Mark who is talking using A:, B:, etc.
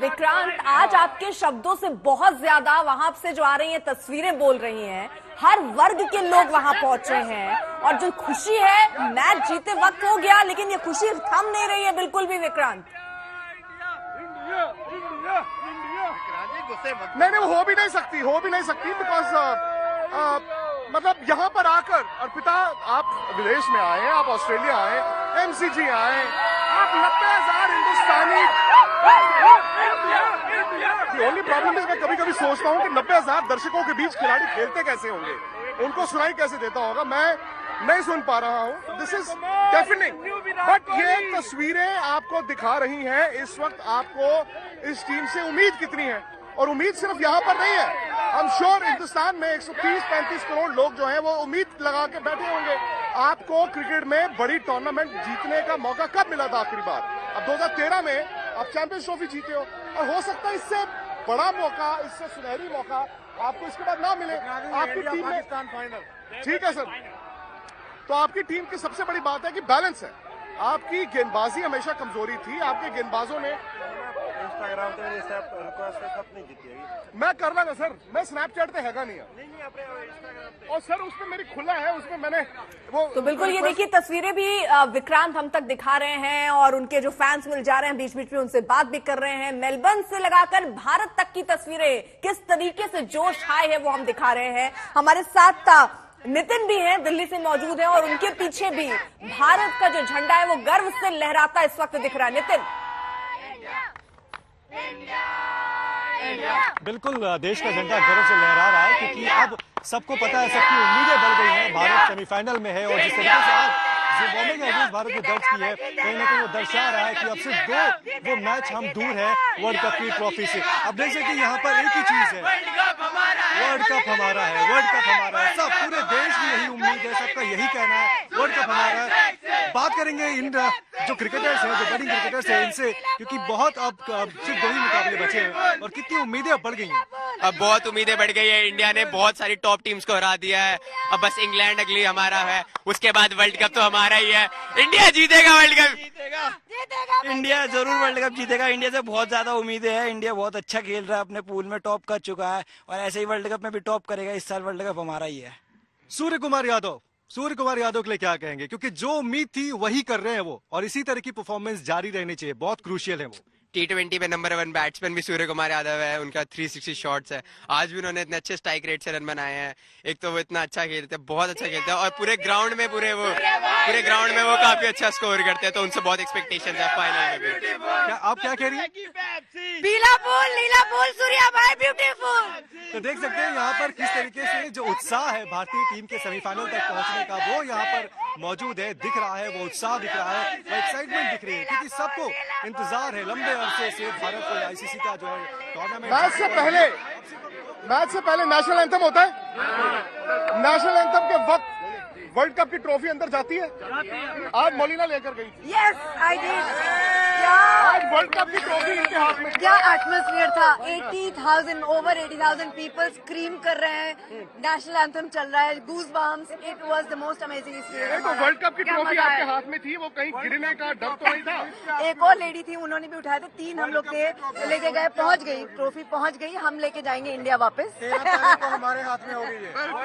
A: विक्रांत, आज आपके शब्दों से बहुत ज़्यादा वहाँ से जो आ रही हैं, तस्वीरें बोल रही हैं। हर वर्ग के लोग वहाँ पहुँचे हैं। और जो खुशी है, मैच जीते वक्त हो गया, लेकिन ये खुशी थम नहीं रही है बिल्कुल भी, विक्रांत।
B: नहीं नहीं हो भी नहीं सकती, हो भी नहीं सकती बिकॉज़ मतलब यहाँ पर आकर अर्पिता आप विदेश में आए, आप ऑस्ट्रेलिया आए एमसीजी आए, आप नब्बे हज़ार हिंदुस्तानी ओनली प्रॉब्लम इज़ मैं कभी कभी सोचता हूँ कि नब्बे हज़ार दर्शकों के बीच खिलाड़ी खेलते कैसे होंगे। उनको सुनाई कैसे देता होगा? मैं नहीं सुन पा रहा हूँ। दिस इज़ डेफिनेट बट ये तस्वीरें आपको दिखा रही हैं। इस वक्त आपको इस टीम से उम्मीद कितनी है? और उम्मीद सिर्फ़ यहाँ पर नहीं है। हम श्योर हिंदुस्तान में 130-35 करोड़ लोग जो हैं वो उम्मीद लगा के बैठे होंगे। आपको क्रिकेट में बड़ी टूर्नामेंट जीतने का मौका कब मिला था आखिरी बार? अब 2013 में आप चैंपियंस ट्रॉफी जीते हो। और हो सकता है इससे बड़ा मौका इससे सुनहरी मौका आपको इसके बाद ना मिले। आपकी टीम में ठीक है सर। तो आपकी टीम की सबसे बड़ी बात है कि बैलेंस है। आपकी गेंदबाजी हमेशा कमज़ोरी थी आपके गेंदबाजों ने
C: इंस्टाग्राम ਤੇ ਮੇਰੇ ਸੈਪ ਰਿਕੁਐਸਟ ਸਭ ਨਹੀਂ ਕੀਤੀ ਹੈਗੀ
B: मैं कर लांगा सर मैं स्नैपचैट पे हैगा नहीं है
C: ਨਹੀਂ ਨਹੀਂ ਆਪਣੇ ਇੰਸਟਾਗ੍ਰਾਮ ਤੇ
B: और सर उसमें मेरी खुला है उसमें मैंने वो
A: तो बिल्कुल ये देखिए तस्वीरें भी अ, विक्रांत हम तक दिखा रहे हैं और उनके जो फैंस मिल जा रहे हैं बीच बीच में उनसे बात भी कर रहे हैं मेलबर्न से लगाकर भारत तक की तस्वीरें किस तरीके से जोश हाई है वो हम दिखा रहे हैं हमारे साथ था नितिन भी हैं दिल्ली से मौजूद हैं और उनके पीछे भी भारत का जो झंडा है वो गर्व से लहराता इस वक्त दिख रहा है नितिन
D: बिल्कुल देश का झंडा गर्व से लहरा रहा है क्योंकि अब सबको पता है सबकी उम्मीदें बढ़ गई हैं भारत सेमीफाइनल में है और जिस तरीके से आज जिम्बाब्वे के अगेंस्ट भारत ने दर्ज की है कहीं ना कहीं वो दर्शा रहा है कि अब सिर्फ़ दो वो मैच हम दूर है वर्ल्ड कप की ट्रॉफी से। अब देख सकते यहाँ पर एक ही चीज़ है। वर्ल्ड कप हमारा है। वर्ल्ड कप हमारा है सब पूरे देश की यही उम्मीद है सबका यही कहना है वर्ल्ड कप हमारा है। बात करेंगे इन जो क्रिकेटर्स हैं जो बड़ी क्रिकेटर्स हैं इनसे क्योंकि बहुत अब सिर्फ़ दो ही मुकाबले बचे हैं और कितनी उम्मीदें अब बढ़ गई हैं।
E: अब बहुत उम्मीदें बढ़ गई है। इंडिया ने बहुत सारी टॉप टीम्स को हरा दिया है। अब बस इंग्लैंड अगली हमारा है। उसके बाद वर्ल्ड कप तो हमारा ही है। इंडिया जीतेगा वर्ल्ड कप
F: जीतेगा। इंडिया ज़रूर वर्ल्ड कप जीतेगा। इंडिया से बहुत ज़्यादा उम्मीदें हैं। इंडिया बहुत अच्छा खेल रहा है अपने पूल में टॉप कर चुका है और ऐसे ही वर्ल्ड कप में भी टॉप करेगा। इस साल वर्ल्ड कप हमारा ही है।
D: सूर्य कुमार यादव सूर्य कुमार यादव के लिए क्या कहेंगे? क्योंकि जो उम्मीद थी वही कर रहे हैं वो। और इसी तरह की परफॉर्मेंस जारी रहनी चाहिए। बहुत क्रूशियल है वो।
E: टी ट्वेंटी में नंबर वन बैट्समैन भी सूर्य कुमार यादव है। उनका 360 शॉट्स है। आज भी उन्होंने इतने अच्छे स्ट्राइक रेट से रन बनाए हैं। एक तो वो इतना अच्छा खेलते हैं बहुत अच्छा खेलते हैं। और पूरे ग्राउंड में पूरे वो पूरे ग्राउंड में वो काफ़ी अच्छा स्कोर करते हैं। तो उनसे बहुत एक्सपेक्टेशन है फाइनल में भी।
D: क्या आप क्या कह रही हैं?
A: पीला फूल नीला फूल सूर्या भाई ब्यूटीफुल
D: तो देख सकते हैं यहाँ पर किस तरीके से जो उत्साह है भारतीय टीम के सेमीफाइनल तक पहुँचने का वो यहाँ पर मौजूद है दिख रहा है वो उत्साह दिख रहा है वो एक्साइटमेंट दिख रही है क्योंकि सबको इंतज़ार है लंबे अरसे से भारत को आईसीसी का जो है टूर्नामेंट
B: मैच से पहले मैच से पहले नेशनल एंथम होता है। नेशनल एंथम के वक्त वर्ल्ड कप की ट्रॉफी अंदर जाती है। आज मोलिना लेकर गई थी।
G: यस आई डिड
B: आज वर्ल्ड कप की ट्रॉफी इनके हाथ में।
G: क्या एटमोसफियर था? 80,000 ओवर 80,000 पीपल स्क्रीम कर रहे हैं। नेशनल एंथम चल रहा है। Goosebumps it was the
B: most
G: amazing
B: तो वर्ल्ड कप की ट्रॉफी आपके हाथ में थी वो कहीं गिरने का डर तो नहीं था।
G: एक और लेडी थी उन्होंने भी उठाए थे। तीन हम लोग थे लेके गए पहुँच गई। ट्रॉफी पहुँच गई। हम लेके जाएँगे इंडिया वापस।
C: हमारे हाथ में हो गई है